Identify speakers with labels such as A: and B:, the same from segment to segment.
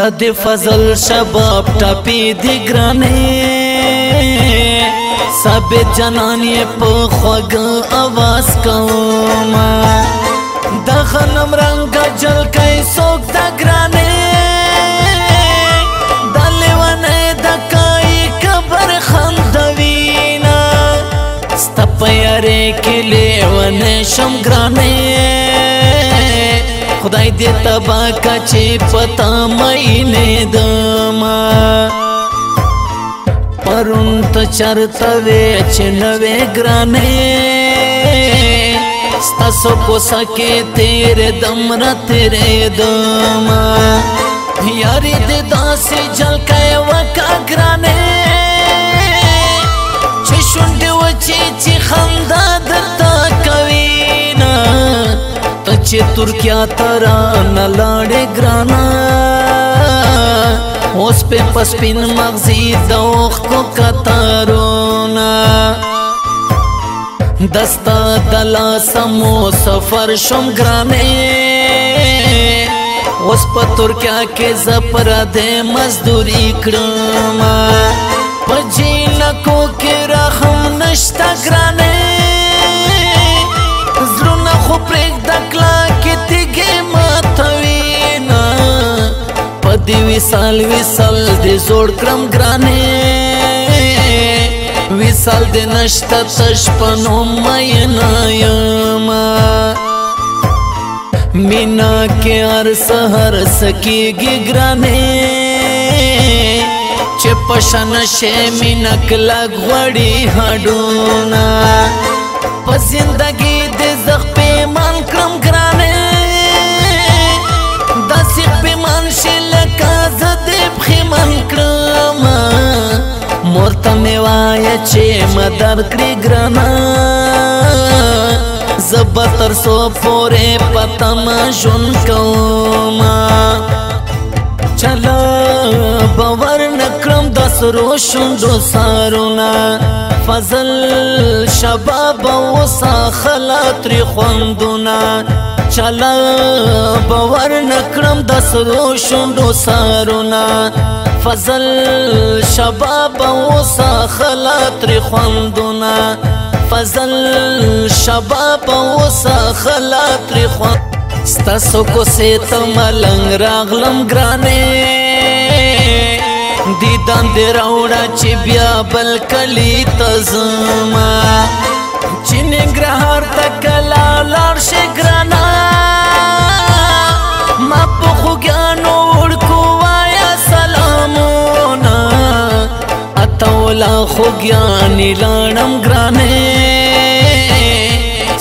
A: د دې فضل شباب ټپی دی ګرانه سب جنان یې په خوګ आवाज کوم د خنم رنگ جل کای سوک د ګرانه دلونه د کای قبر خندوینا ستپ یاره کې لیونه شم ګرانه خدای دې تبا کچې پتا مې نه دما پرون ته چرته وې چې نوې ګرانه ستاسو کو سکے تیرے دم را تیرے دما یاری دې داسې جلکه وکا ګرانه چې ترکیا تران لاړې ګرانا اوس په پسپین مغزي دوخ کو قطارونا دستا دلا سمو سفر شم ګرانه اوس په ترکیا کې زپر دې مزدوري کړم پجې لکو کې رحم نشتا ګرانه دی وصال وصال دی زوړ کرم ګرانه وصال دی نشته تش په نوم مینه یما مینا کې هر سحر سکیږي ګرانه چې پشن شې مینک لګ وړي هډونه په زندګي ته می وای چې مدد کړی ګرنا زبتر سو پورې پتم جون کوما چلا باور نکړم د سرو شوندو سارونا فضل شباب وسا خلا تری خوندونه چلا باور نکړم د سرو شوندو سارونا فضل شباب اوسا خلات ری خواندونا فضل شباب اوسا خلات ری خواند ستاسو کو سي تملنګ راغلم ګرانه دیدان دې راوړه چې بیا بل کلی تزما چې نګرهار تکلا لار شي ګرانا لا خوګیانی لړم ګرانه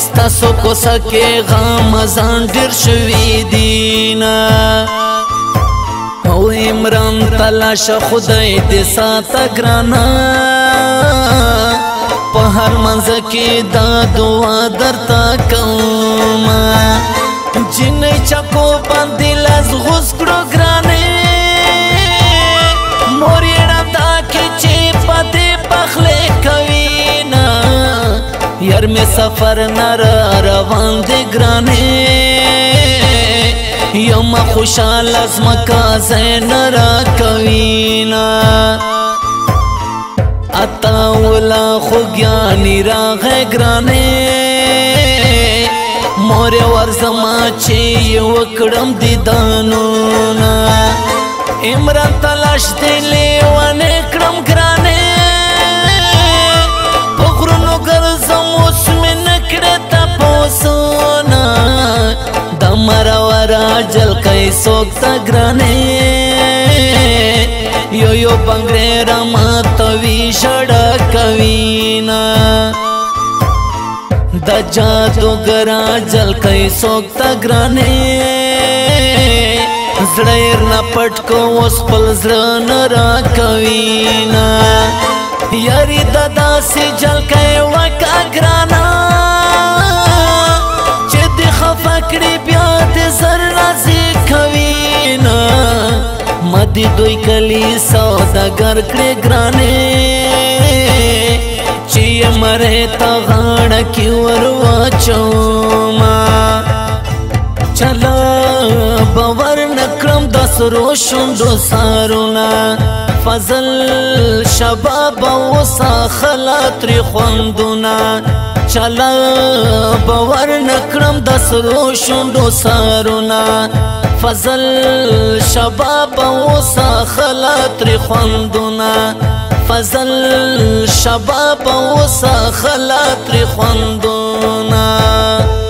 A: ستاسو کو سکه غم ځان ډیر شوی دینا او عمران تلاش خدای دې ساته ګرانا په هر منځ کې دا دعا درته کوم جنې چکو باندې ډګر می سفر نار روان دی ګرانه یم خوشاله زمکا زین را کوینا اتا ولا خو ګیانی راغه ګرانه مور ور زما چې یو کړم دیدانو نا عمران تلاش دی لیوانه کړم ګرانه سوک تا گرانه یو یو بنگره رماتوی شڑا کوینا دا جادو گرا جل کئی سوک تا گرانه زړیر نه پټ کو اوس پل زړه نه را کوینا یاري ددا سي جل کای وکا گرانا دی دوی کلی سوداګر کړې ګرانه چې مره تا غاړه کې ورواچو ما چلا باور نکړم د سرو شوندو سارونا فضل شباب اوسا خلا تری خوندونه چلا باور نکړم د سرو شوندو سارونا فضل شباب اوسا خلا تر خوندونا فضل شباب اوسا خلا تر خوندونا